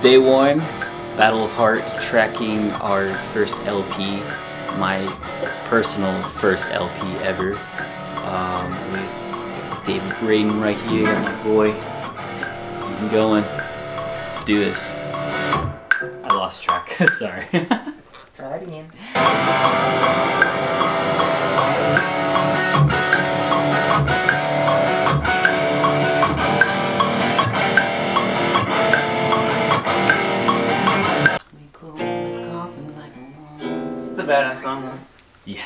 Day one, Battle of Heart, tracking our first LP, my personal first LP ever. Um, with got some David Braden right here, my boy. Keep him going. Let's do this. I lost track. Sorry. Try it again. badass song though. yeah,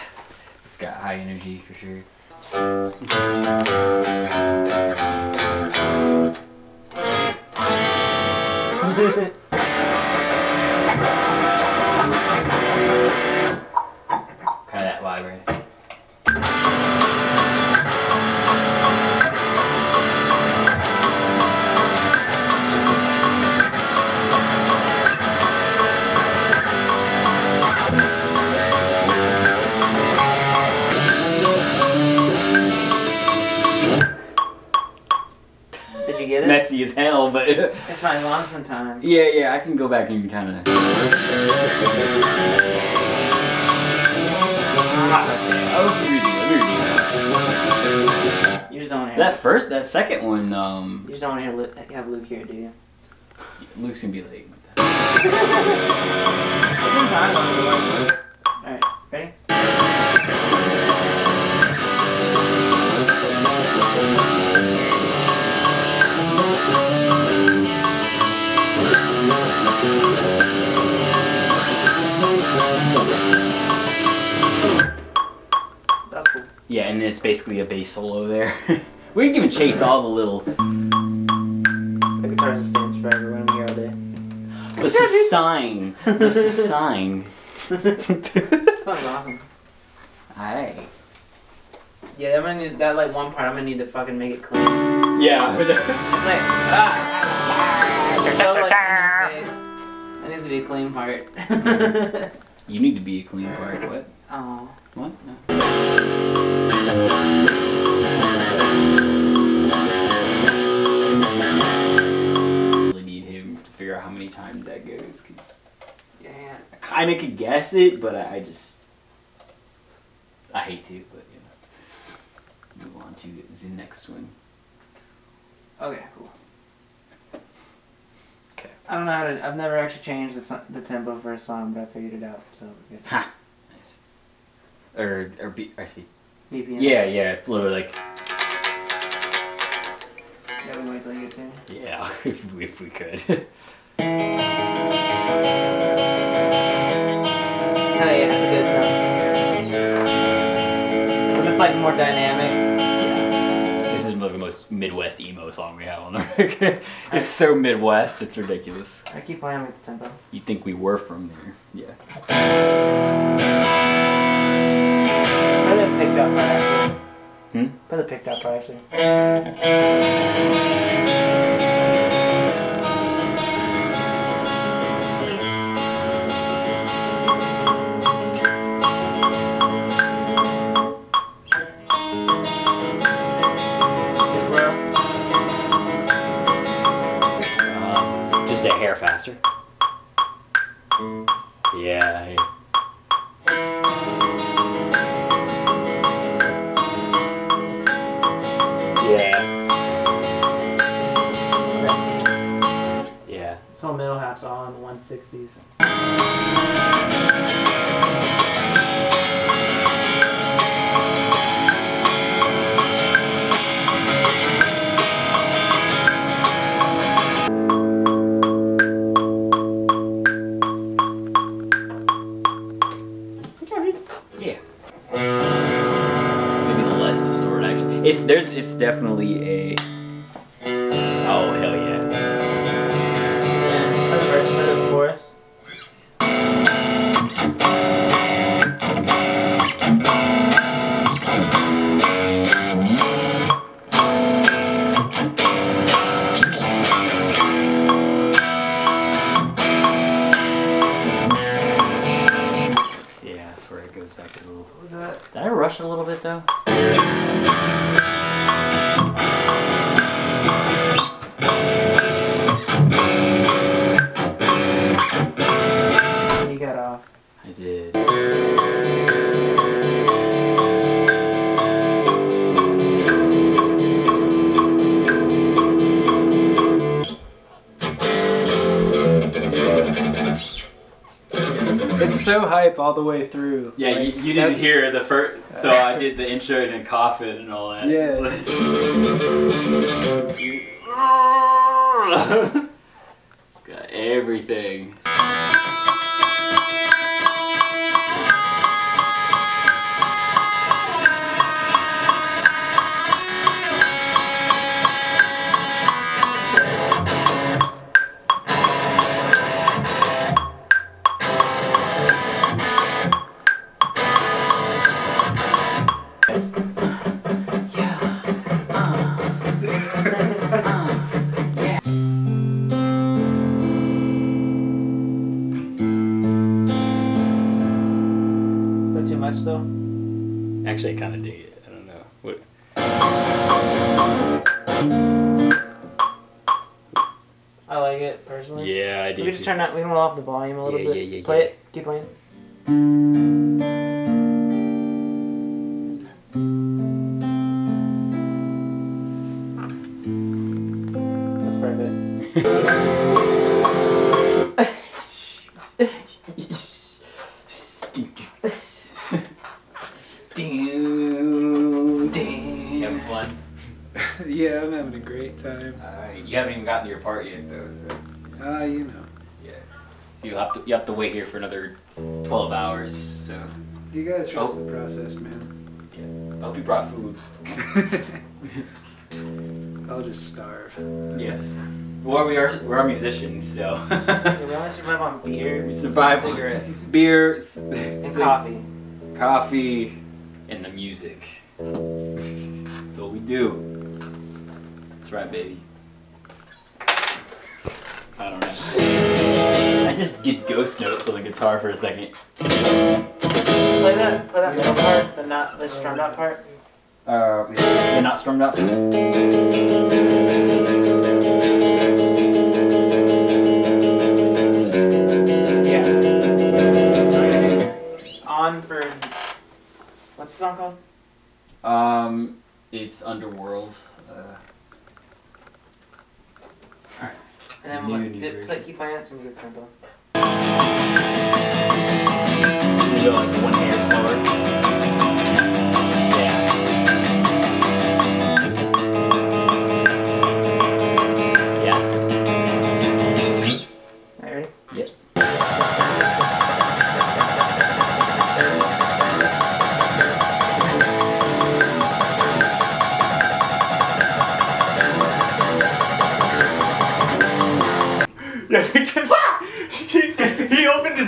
it's got high energy for sure. but It's my Lonson time. yeah, yeah, I can go back and kind of. I was reading. Let me You just don't That first, that second one, um, You just don't want to hear Luke, have Luke here, do you? Luke's gonna be late with that. It's in time otherwise. A bass solo there. we can give Chase all the little The guitar sustains forever when I'm here all day. the sustain, the sustain. Sounds awesome. Alright. Yeah, I'm gonna need that like one part. I'm gonna need to fucking make it clean. Yeah. It's like ah, so, like, in your needs to be a clean part. you need to be a clean part. What? oh, What? No. That goes, cause yeah. I kind of could guess it, but I, I just I hate to, but you know. Move on to the next one. Okay, cool. Okay. I don't know how to. I've never actually changed the, so- the tempo for a song, but I figured it out. So we're good. Ha. Nice. Or or B. I see. BPM. Yeah, yeah. It's literally like Yeah, we wait till you get to. yeah, if, if we could. like more dynamic. yeah. This is the most Midwest emo song we have on the record. it's so Midwest, it's ridiculous. I keep playing with the tempo. You think we were from there? Yeah. Play the picked up part actually. Hmm? Play the picked up part actually. Just a hair faster. Yeah. yeah. Yeah. Yeah. So middle half's all in the 160s. It's definitely so hype all the way through. Yeah, you, Like, you didn't hear the first, so I did the intro and then coughing and all that. Yeah. it's got everything. It personally. Yeah, I We do. can just turn that. We can roll off the volume a little Yeah, bit. yeah, yeah, Play it. Keep playing. Gotten to your part yet, though. So, Ah, you know. yeah. So you have to you have to wait here for another twelve hours. So You gotta trust Oh. the process, man. yeah. I hope you brought food. I'll just starve. Yes. Well, we are we're all musicians, so Yeah, we only survive on beer, we survive on cigarettes, beer, and cig- coffee. coffee, and the music. That's what we do. That's right, baby. I don't know. I just did ghost notes on the guitar for a second. Play that. Play that middle part, but not the strummed out part. Uh, they're not strummed out. Yeah. So we're gonna do on for. What's the song called? Um, it's Underworld. Uh, And then New what, New did, version. play, keep playing it, some good tempo. we go like one hair slower.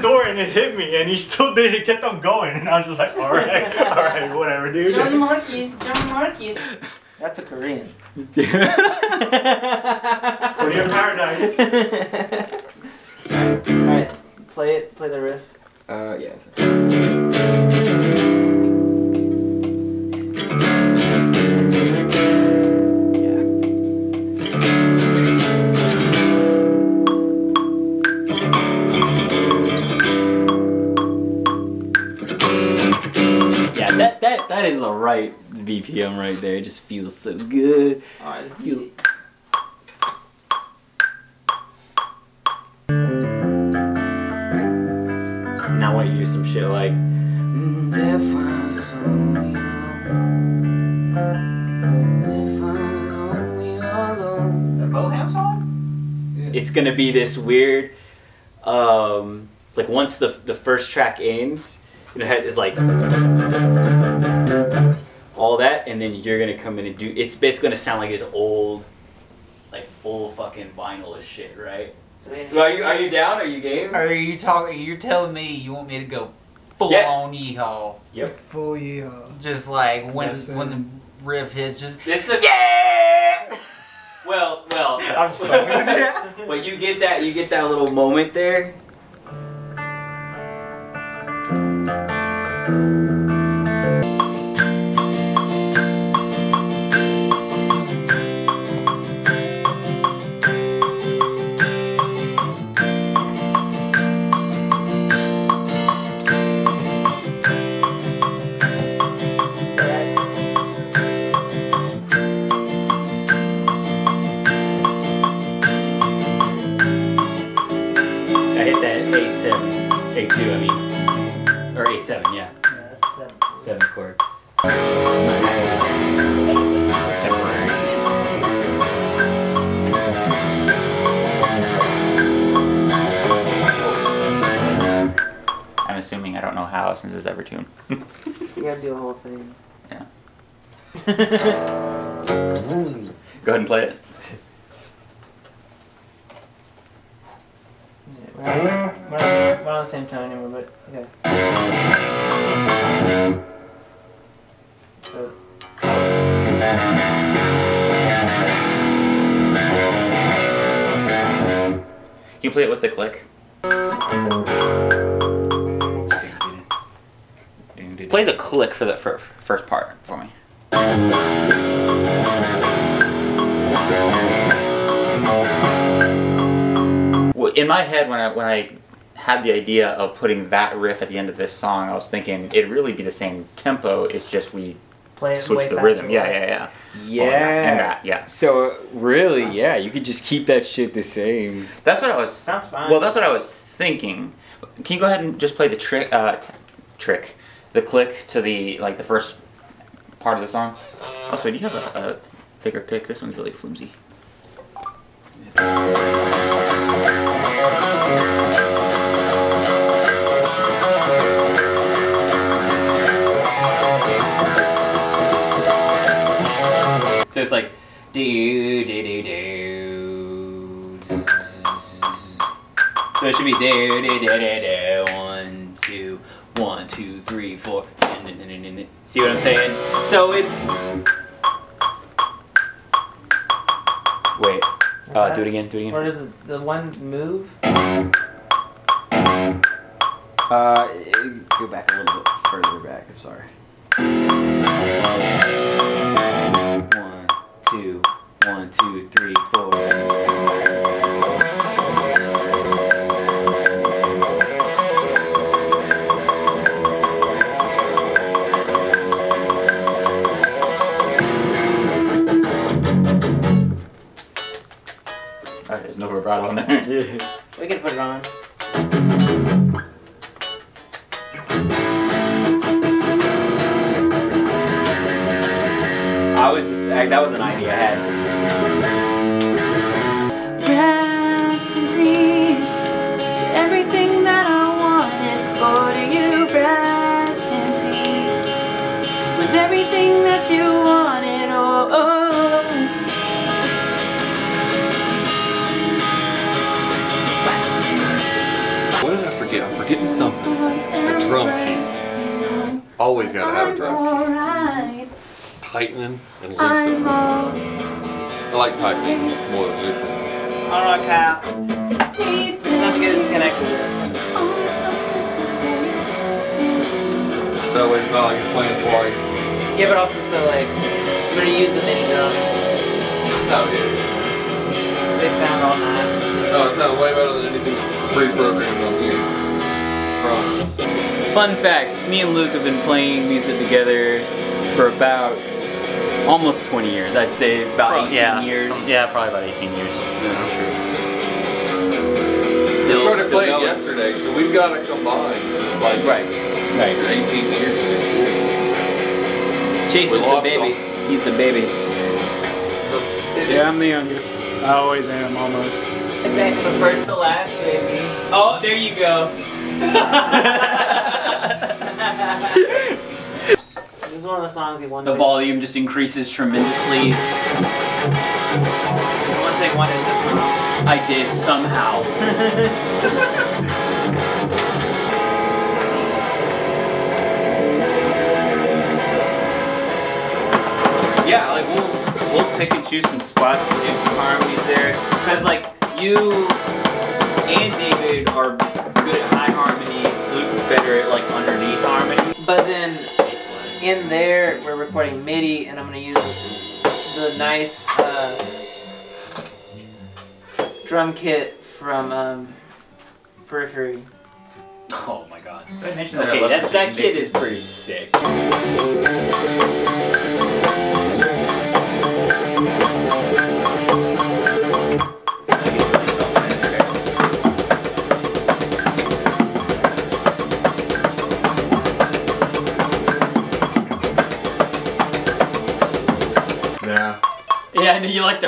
Door and it hit me, and he still did. It kept on going, and I was just like, all right, all right, whatever, dude. John Marquis, John Marquis. That's a Korean. Korean paradise. Alright, play it, play the riff. Uh, yeah. it's- Yeah. That, is the right BPM right there. It just feels so good. Alright, Feels- Now I want you to do some shit like. "Mm, there finds us only alone. There finds only alone." The Boham song? It's gonna be this weird, um, like once the the first track ends, you know, it's like all that, and then you're gonna come in and do. It's basically gonna sound like his old, like old fucking vinyl as shit, right? So we- Are you are you down? Are you game? Are you talking? You're telling me you want me to go full Yes. on yeehaw? Yep. Full year. Just like when Yes, when the riff hits, just This is a, yeah. Well, well. I'm just fucking with. But you get that you get that little moment there. That's seven. seven chord. I'm assuming I don't know how since it's Evertune. You gotta do a whole thing. Yeah. Go ahead and play it. We're, on, we're, on, we're on the same time anymore, but okay. It with the click? Play the click for the fir- first part for me. In my head, when I when I had the idea of putting that riff at the end of this song, I was thinking it'd really be the same tempo. It's just we play it switch way the faster. rhythm. Yeah, yeah, yeah. Yeah. And that, yeah. So really, yeah, you could just keep that shit the same. That's what I was. Sounds fine. Well, that's what I was thinking. Can you go ahead and just play the trick, uh, t- trick, the click to the like the first part of the song? Also, do you have a, a thicker pick? This one's really flimsy. So it's like do do do do. So it should be do do do do do. One two one two three four. See what I'm saying? So it's. Wait. Uh, do it again. Do it Or again. does the, the one move? Uh, go back a little bit further back. I'm sorry. An idea I had. Rest in peace. Everything that I wanted, oh, do you rest in peace? With everything that you wanted, oh. oh. What did I forget? I'm forgetting something. A drum key. Always gotta have a drum key. Alright. Tightening and I'm loosening. all I like tightening more than loosening. Alright, Kyle. We just have to get it to connect to this. That way it's not like it's playing twice. Yeah, but also so like we're gonna use the mini drums. Oh yeah. They sound all nice and shit. No, it sounds way better than anything pre-programmed on here. Promise. Fun fact: Me and Luke have been playing music together for about almost 20 years. I'd say about 18 yeah, years. some- yeah, probably about 18 years. Still, we started still playing going. yesterday, so we've got to combine like Right, right. 18 years of experience. Chase We is the baby. some. He's the baby. Yeah, I'm the youngest. I always am, almost. But first to last, baby. Oh, there you go. This is one of the songs he wanted. the volume just increases tremendously. You want to take one in this song? I did somehow. Yeah, like we'll we'll pick and choose some spots to do some harmonies there, because like you and David are good at high harmonies. Luke's better at like underneath harmony. But then in there, we're recording MIDI, and I'm gonna use the nice uh, drum kit from um, Periphery. Oh my god. Did I mention that I Okay, that, that kid mixes? is pretty sick.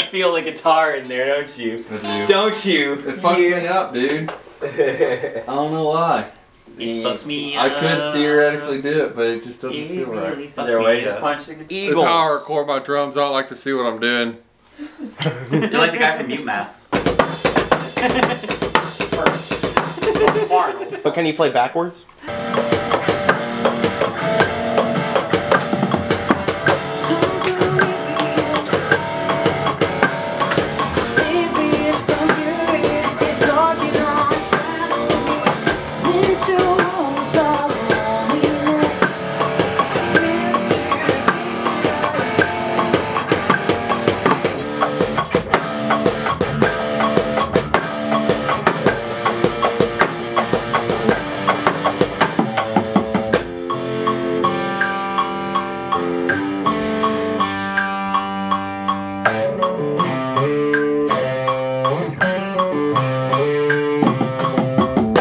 feel the guitar in there, don't you? I do. Don't you? It fucks me up, dude. I don't know why. It fucks me up. I up. could theoretically do it, but it just doesn't It feel right. really Is fucks there a way to just up. punch the guitar? That's how I record my drums. I don't like to see what I'm doing. You're like the guy from Mute Math. But can you play backwards?